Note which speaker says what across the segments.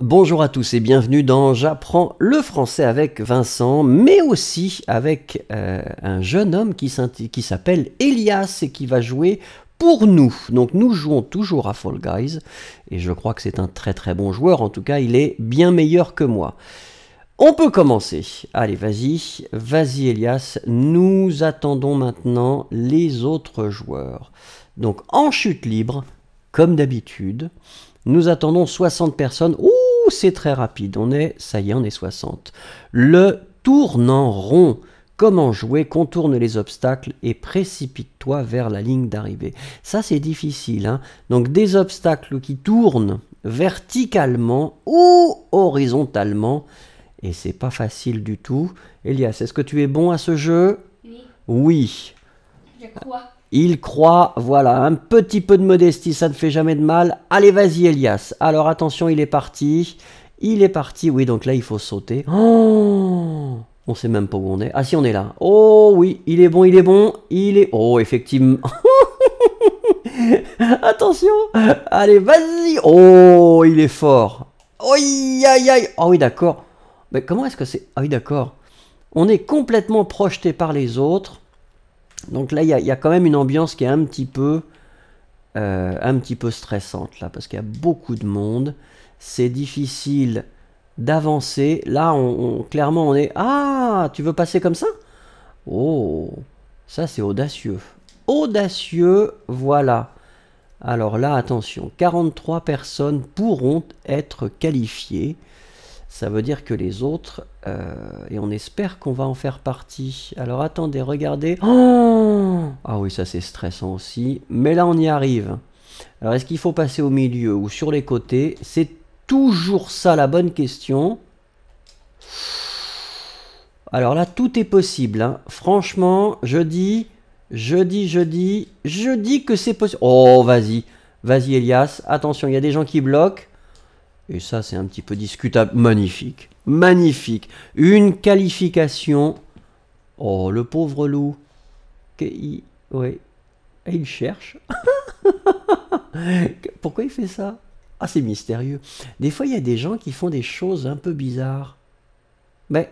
Speaker 1: Bonjour à tous et bienvenue dans J'apprends le français avec Vincent, mais aussi avec euh, un jeune homme qui s'appelle Elias et qui va jouer pour nous. Donc nous jouons toujours à Fall Guys et je crois que c'est un très très bon joueur, en tout cas il est bien meilleur que moi. On peut commencer. Allez, vas-y, vas-y Elias, nous attendons maintenant les autres joueurs. Donc en chute libre, comme d'habitude, nous attendons 60 personnes. C'est très rapide. On est, ça y est, on est 60. Le tournant rond. Comment jouer? Contourne les obstacles et précipite-toi vers la ligne d'arrivée. Ça, c'est difficile. Hein Donc, des obstacles qui tournent verticalement ou horizontalement. Et c'est pas facile du tout. Elias, est-ce que tu es bon à ce jeu?
Speaker 2: Oui.
Speaker 1: Oui.
Speaker 2: Je crois.
Speaker 1: Il croit, voilà, un petit peu de modestie, ça ne fait jamais de mal. Allez, vas-y, Elias. Alors, attention, il est parti. Il est parti, oui, donc là, il faut sauter. Oh on sait même pas où on est. Ah si, on est là. Oh oui, il est bon, il est bon. Il est... Oh, effectivement. Attention. Allez, vas-y. Oh, il est fort. Aïe, aïe, aïe. Oh oui, d'accord. Mais comment est-ce que c'est... Ah oui, d'accord. On est complètement projeté par les autres. Donc là, il y, a quand même une ambiance qui est un petit peu, euh, un petit peu stressante là, parce qu'il y a beaucoup de monde. C'est difficile d'avancer. Là, on, clairement, on est... Ah, tu veux passer comme ça? Oh, ça c'est audacieux. Audacieux, voilà. Alors là, attention, 43 personnes pourront être qualifiées ça veut dire que les autres, euh, et on espère qu'on va en faire partie. Alors attendez, regardez. Oh ah oui, ça c'est stressant aussi. Mais là, on y arrive. Alors est-ce qu'il faut passer au milieu ou sur les côtés? C'est toujours ça la bonne question. Alors là, tout est possible. Hein. Franchement, je dis, je dis, je dis, je dis que c'est possible. Oh, vas-y, vas-y Elias. Attention, il y a des gens qui bloquent. Et ça, c'est un petit peu discutable. Magnifique. Magnifique. Une qualification. Oh, le pauvre loup. Il... Et il cherche. Pourquoi il fait ça? Ah, c'est mystérieux. Des fois, il y a des gens qui font des choses un peu bizarres. Mais,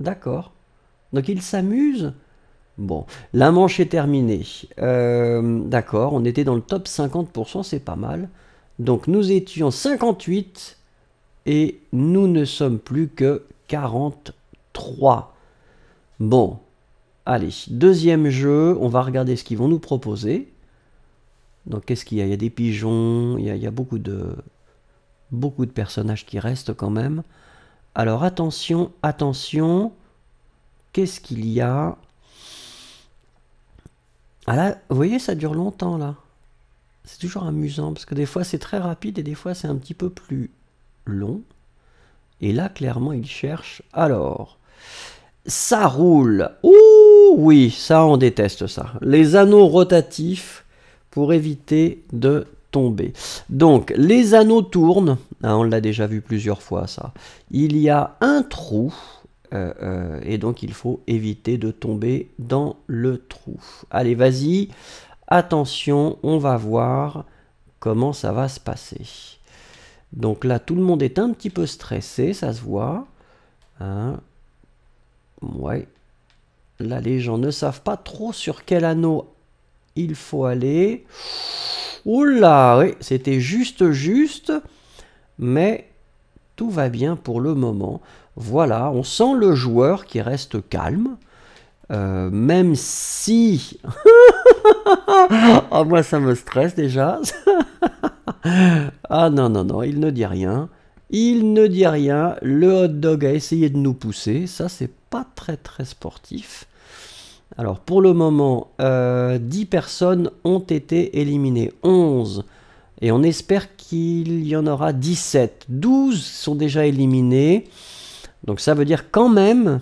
Speaker 1: d'accord. Donc, il s'amuse. Bon, la manche est terminée. Euh, d'accord, on était dans le top 50%, c'est pas mal. Donc nous étions 58 et nous ne sommes plus que 43. Bon, allez, deuxième jeu, on va regarder ce qu'ils vont nous proposer. Donc qu'est-ce qu'il y a? Il y a des pigeons, il y a, beaucoup, de, beaucoup de personnages qui restent quand même. Alors attention, attention, qu'est-ce qu'il y a? Ah là, vous voyez, ça dure longtemps là c'est toujours amusant parce que des fois c'est très rapide et des fois c'est un petit peu plus long. Et là, clairement, il cherche. Alors, ça roule. Ouh, oui, ça, on déteste ça. Les anneaux rotatifs pour éviter de tomber. Donc, les anneaux tournent. Ah, on l'a déjà vu plusieurs fois, ça. Il y a un trou. Euh, euh, et donc, il faut éviter de tomber dans le trou. Allez, vas-y. Attention, on va voir comment ça va se passer. Donc là, tout le monde est un petit peu stressé, ça se voit. Hein ouais. Là, les gens ne savent pas trop sur quel anneau il faut aller. Oula, oui, c'était juste juste. Mais tout va bien pour le moment. Voilà, on sent le joueur qui reste calme. Euh, même si... oh, moi, ça me stresse déjà. ah non, non, non, il ne dit rien. Il ne dit rien. Le hot dog a essayé de nous pousser. Ça, c'est pas très, très sportif. Alors, pour le moment, 10 euh, personnes ont été éliminées. 11. Et on espère qu'il y en aura 17. 12 sont déjà éliminés. Donc ça veut dire quand même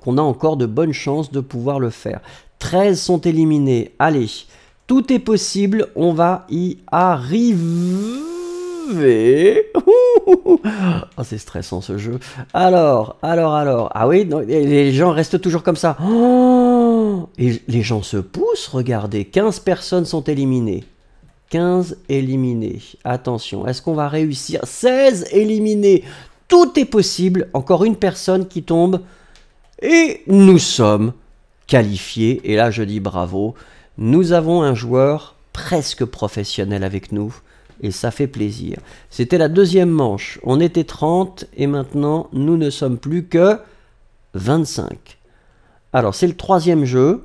Speaker 1: qu'on a encore de bonnes chances de pouvoir le faire. 13 sont éliminés. Allez, tout est possible, on va y arriver. oh, c'est stressant ce jeu. Alors, alors, alors. Ah oui, les gens restent toujours comme ça. Oh, et les gens se poussent, regardez. 15 personnes sont éliminées. 15 éliminés. Attention, est-ce qu'on va réussir? 16 éliminés. Tout est possible. Encore une personne qui tombe. Et nous sommes qualifiés. Et là, je dis bravo. Nous avons un joueur presque professionnel avec nous. Et ça fait plaisir. C'était la deuxième manche. On était 30 et maintenant nous ne sommes plus que 25. Alors c'est le troisième jeu.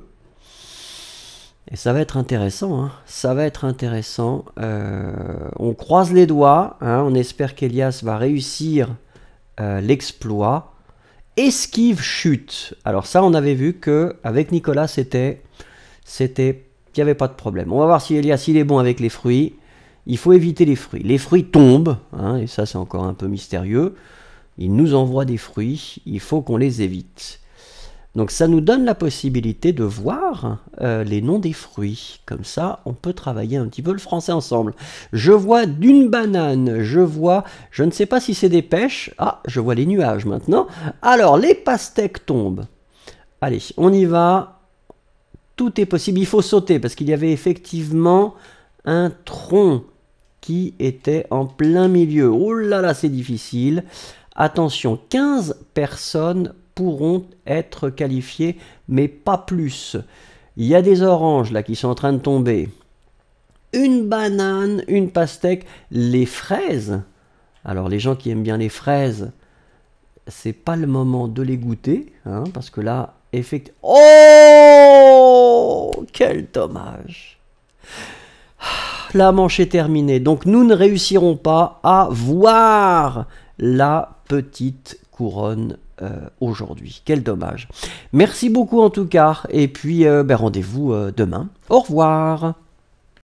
Speaker 1: Et ça va être intéressant, hein. ça va être intéressant. Euh, on croise les doigts, hein. on espère qu'Elias va réussir euh, l'exploit. Esquive chute. Alors ça, on avait vu que avec Nicolas, c'était, c'était, il n'y avait pas de problème. On va voir si Elias il est bon avec les fruits. Il faut éviter les fruits. Les fruits tombent, hein, et ça c'est encore un peu mystérieux. Il nous envoie des fruits, il faut qu'on les évite. Donc ça nous donne la possibilité de voir euh, les noms des fruits. Comme ça, on peut travailler un petit peu le français ensemble. Je vois d'une banane, je vois, je ne sais pas si c'est des pêches. Ah, je vois les nuages maintenant. Alors, les pastèques tombent. Allez, on y va. Tout est possible. Il faut sauter parce qu'il y avait effectivement un tronc qui était en plein milieu. Oh là là, c'est difficile. Attention, 15 personnes pourront être qualifiés, mais pas plus. Il y a des oranges là qui sont en train de tomber. Une banane, une pastèque, les fraises. Alors les gens qui aiment bien les fraises, c'est pas le moment de les goûter, hein, parce que là, effectivement... Oh Quel dommage La manche est terminée, donc nous ne réussirons pas à voir la petite couronne euh, aujourd'hui. Quel dommage. Merci beaucoup en tout cas, et puis euh, ben, rendez-vous euh, demain. Au revoir